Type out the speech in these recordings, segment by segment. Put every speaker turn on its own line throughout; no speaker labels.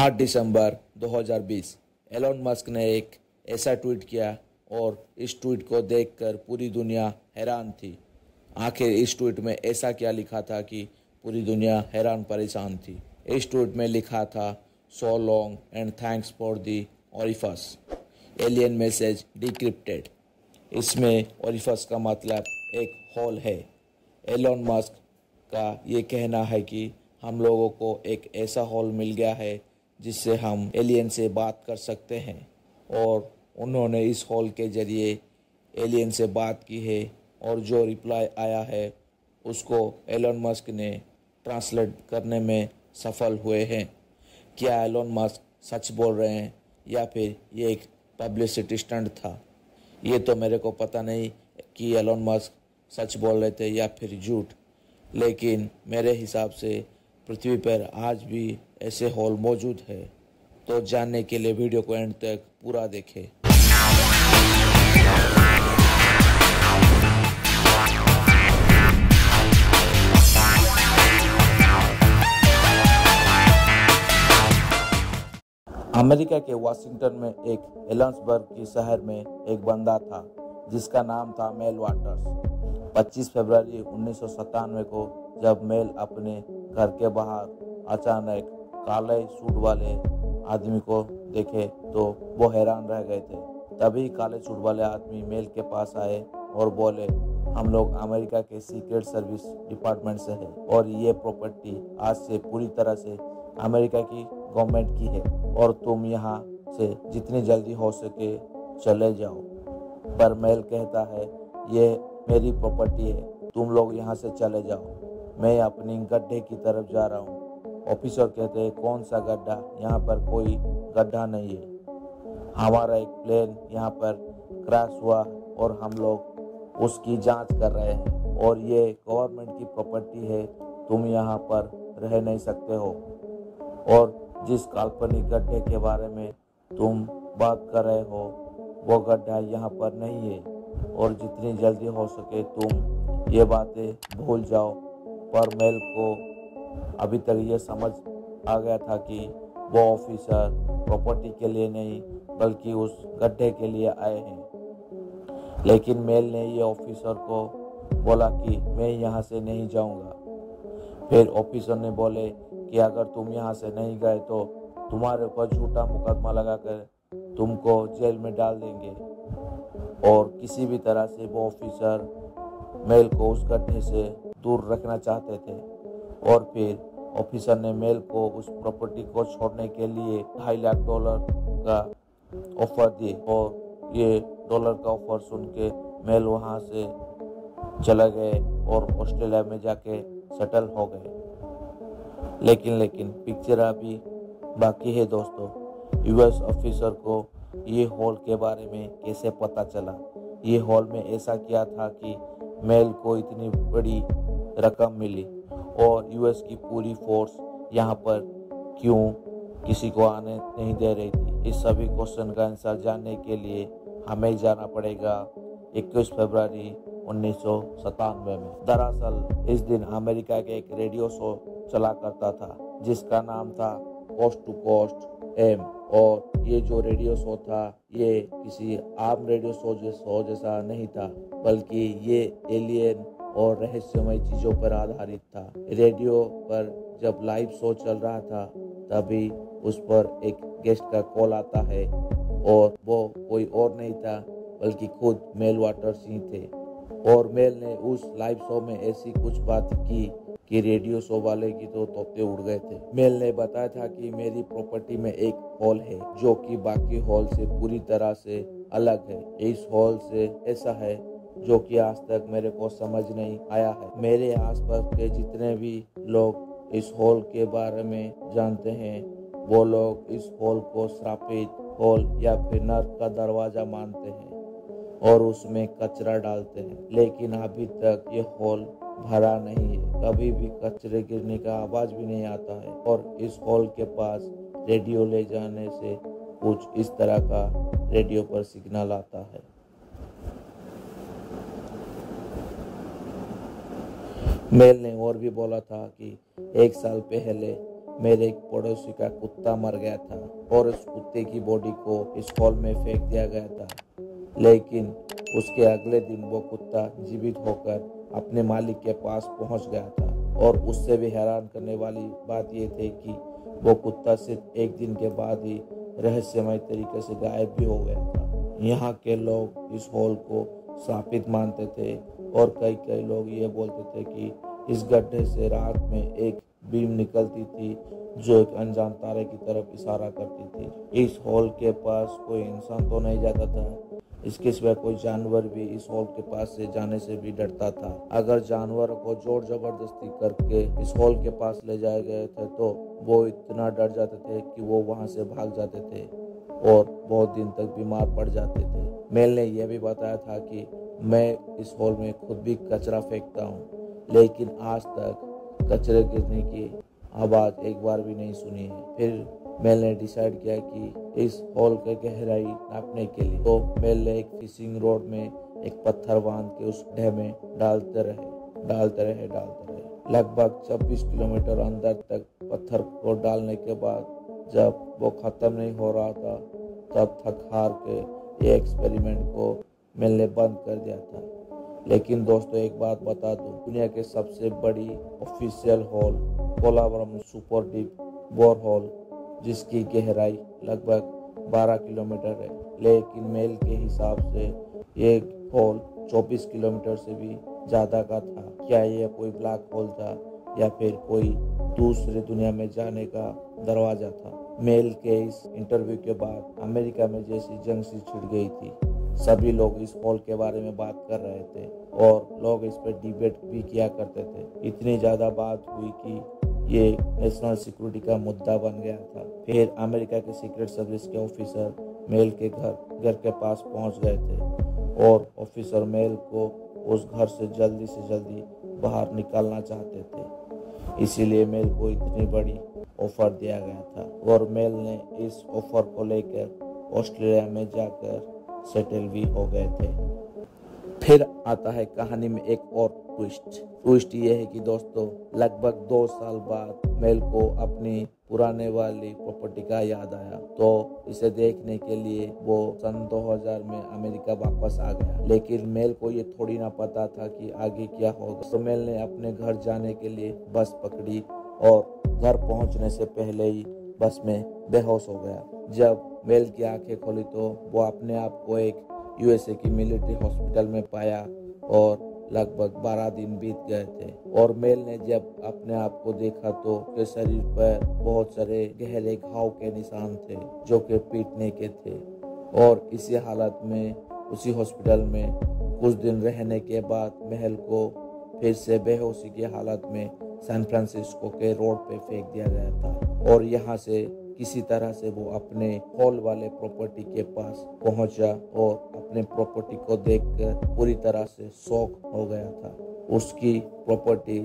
आठ दिसंबर 2020 Elon Musk ने एक ऐसा ट्वीट किया और इस ट्वीट को देखकर पूरी दुनिया हैरान थी। आखिर इस ट्वीट में ऐसा क्या लिखा था कि पूरी दुनिया हैरान परेशान थी? इस ट्वीट में लिखा था so long and thanks for the ऑरिफस alien message decrypted इसमें ऑरिफस का मतलब एक हॉल है। एलोन मस्क का ये कहना है कि हम लोगों को एक ऐसा हॉल मिल गया है जिससे हम एलियन से बात कर सकते हैं। और उन्होंने इस हॉल के ज़रिए एलियन से बात की है और जो रिप्लाई आया है, उसको एलोन मस्क ने ट्रांसलेट करने में सफल हुए हैं। क्या एलोन मस्क सच बोल रहे हैं या फिर ये एक पब्लिसिटी स्टंट था? ये तो मेरे को पता नहीं कि एलोन मस्क सच बोल रहे थे या फिर झूठ। लेकिन मेरे हिसाब से पृथ्वी पर आज भी ऐसे हॉल मौजूद है। तो जानने के लिए वीडियो को एंड तक पूरा देखें। अमेरिका के वाशिंगटन में एक एलन्सबर्ग के शहर में एक बंदा था, जिसका नाम था मेल वाटर्स। 25 फरवरी उन्नीस सौ सतानवे को जब मेल अपने घर के बाहर अचानक काले सूट वाले आदमी को देखे तो वो हैरान रह गए थे। तभी काले सूट वाले आदमी मेल के पास आए और बोले, हम लोग अमेरिका के सीक्रेट सर्विस डिपार्टमेंट से हैं और ये प्रॉपर्टी आज से पूरी तरह से अमेरिका की गवर्नमेंट की है और तुम यहाँ से जितनी जल्दी हो सके चले जाओ। पर मेल कहता है, ये मेरी प्रॉपर्टी है, तुम लोग यहाँ से चले जाओ। मैं अपनी गड्ढे की तरफ़ जा रहा हूँ। ऑफिसर कहते हैं, कौन सा गड्ढा? यहाँ पर कोई गड्ढा नहीं है। हमारा एक प्लेन यहाँ पर क्रैश हुआ और हम लोग उसकी जाँच कर रहे हैं। और ये गवर्नमेंट की प्रॉपर्टी है, तुम यहाँ पर रह नहीं सकते हो। और जिस काल्पनिक गड्ढे के बारे में तुम बात कर रहे हो, वो गड्ढा यहाँ पर नहीं है। और जितनी जल्दी हो सके तुम ये बातें भूल जाओ। पर मेल को अभी तक ये समझ आ गया था कि वो ऑफिसर प्रॉपर्टी के लिए नहीं, बल्कि उस गड्ढे के लिए आए हैं। लेकिन मेल ने ये ऑफिसर को बोला कि मैं यहाँ से नहीं जाऊँगा। फिर ऑफिसर ने बोले कि अगर तुम यहाँ से नहीं गए तो तुम्हारे ऊपर झूठा मुकदमा लगाकर तुमको जेल में डाल देंगे। और किसी भी तरह से वो ऑफिसर मेल को उस गड्ढे से दूर रखना चाहते थे। और फिर ऑफिसर ने मेल को उस प्रॉपर्टी को छोड़ने के लिए ढाई लाख डॉलर का ऑफ़र दिए और ये डॉलर का ऑफ़र सुन के मेल वहाँ से चले गए और ऑस्ट्रेलिया में जाके सेटल हो गए। लेकिन लेकिन पिक्चर अभी बाकी है दोस्तों। यूएस ऑफिसर को ये हॉल के बारे में कैसे पता चला? ये हॉल में ऐसा किया था कि मेल को इतनी बड़ी रकम मिली और यूएस की पूरी फोर्स यहाँ पर क्यों किसी को आने नहीं दे रही थी? इस सभी क्वेश्चन का आंसर जानने के लिए हमें जाना पड़ेगा 21 फरवरी उन्नीस सौ सतानवे में। दरअसल, इस दिन अमेरिका के एक रेडियो शो चला करता था, जिसका नाम था कोस्ट टू कोस्ट एम और ये जो रेडियो शो था, ये किसी आम रेडियो शो शो जैसा नहीं था, बल्कि ये एलियन और रहस्यमय चीज़ों पर आधारित था। रेडियो पर जब लाइव शो चल रहा था, तभी उस पर एक गेस्ट का कॉल आता है और वो कोई और नहीं था, बल्कि खुद मेल वाटर सिंह थे। और मेल ने उस लाइव शो में ऐसी कुछ बात की कि रेडियो शो वाले की तो तोते उड़ गए थे। मेल ने बताया था कि मेरी प्रॉपर्टी में एक हॉल है, जो कि बाकी हॉल से पूरी तरह से अलग है। इस हॉल से ऐसा है, जो कि आज तक मेरे को समझ नहीं आया है। मेरे आसपास के जितने भी लोग इस हॉल के बारे में जानते हैं, वो लोग इस हॉल को श्रापित हॉल या फिर नर्क का दरवाज़ा मानते हैं और उसमें कचरा डालते हैं। लेकिन अभी तक ये हॉल भरा नहीं है कभी भी कचरे गिरने का आवाज़ भी नहीं आता है। और इस हॉल के पास रेडियो ले जाने से कुछ इस तरह का रेडियो पर सिग्नल आता है। मेल ने और भी बोला था कि एक साल पहले मेरे एक पड़ोसी का कुत्ता मर गया था और उस कुत्ते की बॉडी को इस हॉल में फेंक दिया गया था। लेकिन उसके अगले दिन वो कुत्ता जीवित होकर अपने मालिक के पास पहुँच गया था और उससे भी हैरान करने वाली बात यह थी कि वो कुत्ता सिर्फ़ एक दिन के बाद ही रहस्यमय तरीके से गायब भी हो गया था। यहाँ के लोग इस हॉल को सापित मानते थे और कई कई लोग ये बोलते थे कि इस गड्ढे से रात में एक बीम निकलती थी, जो एक अनजान तारे की तरफ़ इशारा करती थी। इस हॉल के पास कोई इंसान तो नहीं जाता था? इसके सिवा कोई जानवर भी इस हॉल के पास से जाने से भी डरता था। अगर जानवर को ज़ोर ज़बरदस्ती करके इस हॉल के पास ले जाए गए थे तो वो इतना डर जाते थे कि वो वहाँ से भाग जाते थे और बहुत दिन तक बीमार पड़ जाते थे। मेल ने यह भी बताया था कि मैं इस हॉल में खुद भी कचरा फेंकता हूँ, लेकिन आज तक कचरे गिरने की आवाज़ एक बार भी नहीं सुनी है। फिर मेल ने डिसाइड किया कि इस हॉल की गहराई नापने के लिए तो मेल ने एक फिशिंग रोड में एक पत्थर बाँध के उस गड्ढे में डालते रहे डालते रहे डालते रहे। लगभग 26 किलोमीटर अंदर तक पत्थर को डालने के बाद जब वो खत्म नहीं हो रहा था, तब थक हार के ये एक्सपेरिमेंट को मेल ने बंद कर दिया था। लेकिन दोस्तों, एक बात बता दूँ, दुनिया के सबसे बड़ी ऑफिशियल हॉल कोलावरम सुपर डीप बोर हॉल जिसकी गहराई लगभग 12 किलोमीटर है। लेकिन मेल के हिसाब से ये हॉल 24 किलोमीटर से भी ज़्यादा का था। क्या यह कोई ब्लैक होल था या फिर कोई दूसरी दुनिया में जाने का दरवाज़ा था? मेल के इस इंटरव्यू के बाद अमेरिका में जैसी जंग सी छिड़ गई थी। सभी लोग इस हॉल के बारे में बात कर रहे थे और लोग इस पर डिबेट भी किया करते थे। इतनी ज़्यादा बात हुई कि ये नेशनल सिक्योरिटी का मुद्दा बन गया था। फिर अमेरिका के सीक्रेट सर्विस के ऑफिसर मेल के घर घर के पास पहुँच गए थे और ऑफिसर मेल को उस घर से जल्दी से जल्दी बाहर निकालना चाहते थे। इसीलिए मेल को इतनी बड़ी ऑफ़र दिया गया था और मेल ने इस ऑफ़र को लेकर ऑस्ट्रेलिया में जाकर सेटल भी हो गए थे। फिर आता है कहानी में एक और ट्विस्ट ट्विस्ट ये है कि दोस्तों, लगभग दो साल बाद मेल को अपनी पुराने वाली प्रॉपर्टी का याद आया। तो इसे देखने के लिए वो सन 2000 में अमेरिका वापस आ गया। लेकिन मेल को ये थोड़ी ना पता था कि आगे क्या होगा। तो मेल ने अपने घर जाने के लिए बस पकड़ी और घर पहुँचने से पहले ही बस में बेहोश हो गया। जब मेल की आँखें खोली तो वो अपने आप को एक यूएसए की मिलिट्री हॉस्पिटल में पाया और लगभग बारह दिन बीत गए थे। और मेल ने जब अपने आप को देखा तो उसके शरीर पर बहुत सारे गहरे घाव के निशान थे जो कि पीटने के थे। और इसी हालत में उसी हॉस्पिटल में कुछ दिन रहने के बाद महल को फिर से बेहोशी की हालत में सैन फ्रांसिस्को के रोड पे फेंक दिया गया था। और यहाँ से किसी तरह से वो अपने हॉल वाले प्रॉपर्टी के पास पहुँचा और अपने प्रॉपर्टी को देखकर पूरी तरह से शौक हो गया था। उसकी प्रॉपर्टी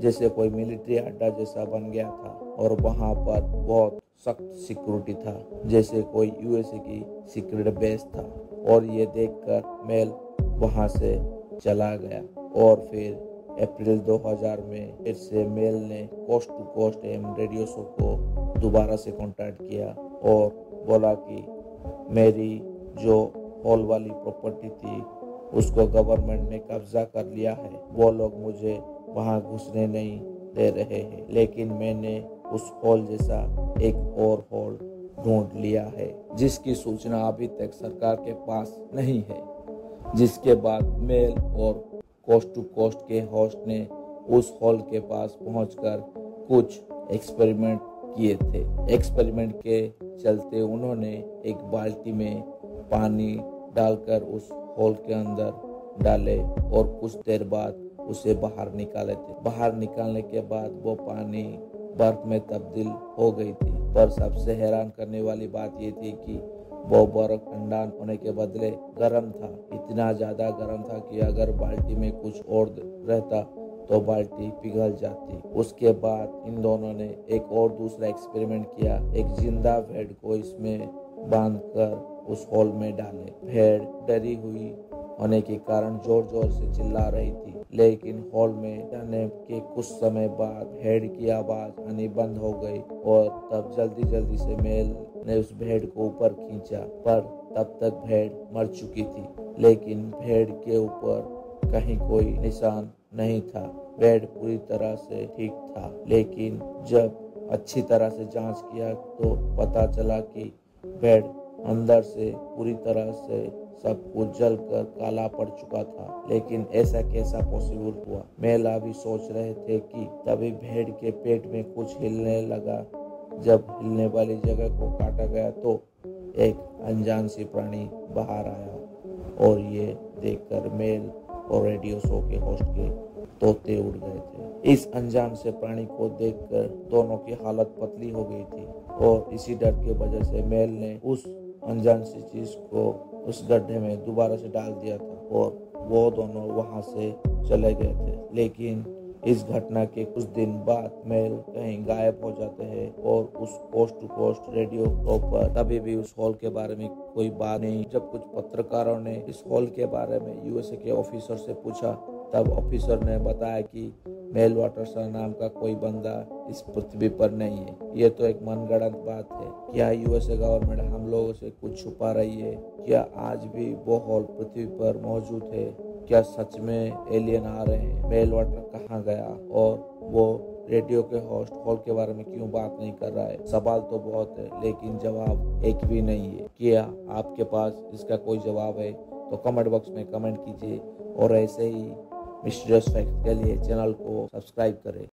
जैसे कोई मिलिट्री अड्डा जैसा बन गया था और वहाँ पर बहुत सख्त सिक्योरिटी था, जैसे कोई यूएसए की सीक्रेट बेस था और ये देखकर मेल वहाँ से चला गया और फिर अप्रैल 2000 में फिर से मेल ने coast to coast AM radio show को दोबारा से कांटेक्ट किया और बोला कि मेरी जो हॉल वाली प्रॉपर्टी थी, उसको गवर्नमेंट ने कब्जा कर लिया है। वो लोग मुझे वहाँ घुसने नहीं दे रहे हैं, लेकिन मैंने उस हॉल जैसा एक और हॉल ढूंढ लिया है, जिसकी सूचना अभी तक सरकार के पास नहीं है। जिसके बाद मेल और कोस्ट टू कोस्ट के होस्ट ने उस हॉल के पास पहुंचकर कुछ एक्सपेरिमेंट किए थे। एक्सपेरिमेंट के चलते उन्होंने एक बाल्टी में पानी डालकर उस होल के अंदर डाले और कुछ देर बाद उसे बाहर निकाले थे। बाहर निकालने के बाद वो पानी बर्फ़ में तब्दील हो गई थी। पर सबसे हैरान करने वाली बात ये थी कि वो बर्फ़ ठंडा होने के बदले गर्म था। इतना ज़्यादा गर्म था कि अगर बाल्टी में कुछ और रहता तो बाल्टी पिघल जाती। उसके बाद इन दोनों ने एक और दूसरा एक्सपेरिमेंट किया। एक ज़िंदा भेड़ को इसमें बांधकर उस हॉल में डाले। भेड़ डरी हुई होने के कारण ज़ोर ज़ोर से चिल्ला रही थी। लेकिन हॉल में जाने के कुछ समय बाद भेड़ की आवाज़ आनी बंद हो गई और तब जल्दी जल्दी से मेल ने उस भेड़ को ऊपर खींचा। पर तब तक भेड़ मर चुकी थी। लेकिन भेड़ के ऊपर कहीं कोई निशान नहीं था। बेड पूरी तरह से ठीक था, लेकिन जब अच्छी तरह से जाँच किया तो पता चला कि भेड़ अंदर से पूरी तरह से सब कुछ जल कर काला पड़ चुका था, लेकिन ऐसा कैसा पॉसिबल हुआ? मेला भी सोच रहे थे कि तभी भेड़ के पेट में कुछ हिलने लगा। जब हिलने वाली जगह को काटा गया तो एक अनजान सी प्राणी बाहर आया और ये देखकर मेल और रेडियो शो के होस्ट के तोते उड़ गए थे। इस अनजान से प्राणी को देखकर दोनों की हालत पतली हो गई थी और इसी डर के वजह से मेल ने उस अनजान सी चीज़ को उस गड्ढे में दोबारा से डाल दिया था और वो दोनों वहाँ से चले गए थे। लेकिन इस घटना के कुछ दिन बाद मेल कहीं गायब हो जाते हैं और उस पोस्ट टू पोस्ट रेडियो पर तभी भी उस हॉल के बारे में कोई बात नहीं। जब कुछ पत्रकारों ने इस हॉल के बारे में यूएसए के ऑफिसर से पूछा तब ऑफिसर ने बताया कि मेल वाटरसन नाम का कोई बंदा इस पृथ्वी पर नहीं है। ये तो एक मनगढ़ंत बात है। क्या यूएसए गवर्नमेंट हम लोगों से कुछ छुपा रही है? क्या आज भी वो हॉल पृथ्वी पर मौजूद है? क्या सच में एलियन आ रहे हैं? मेल वाटर कहाँ गया? और वो रेडियो के होस्ट हॉल के बारे में क्यों बात नहीं कर रहा है? सवाल तो बहुत है, लेकिन जवाब एक भी नहीं है। क्या आपके पास इसका कोई जवाब है? तो कमेंट बॉक्स में कमेंट कीजिए, और ऐसे ही मिस्टीरियस फैक्ट के लिए चैनल को सब्सक्राइब करें।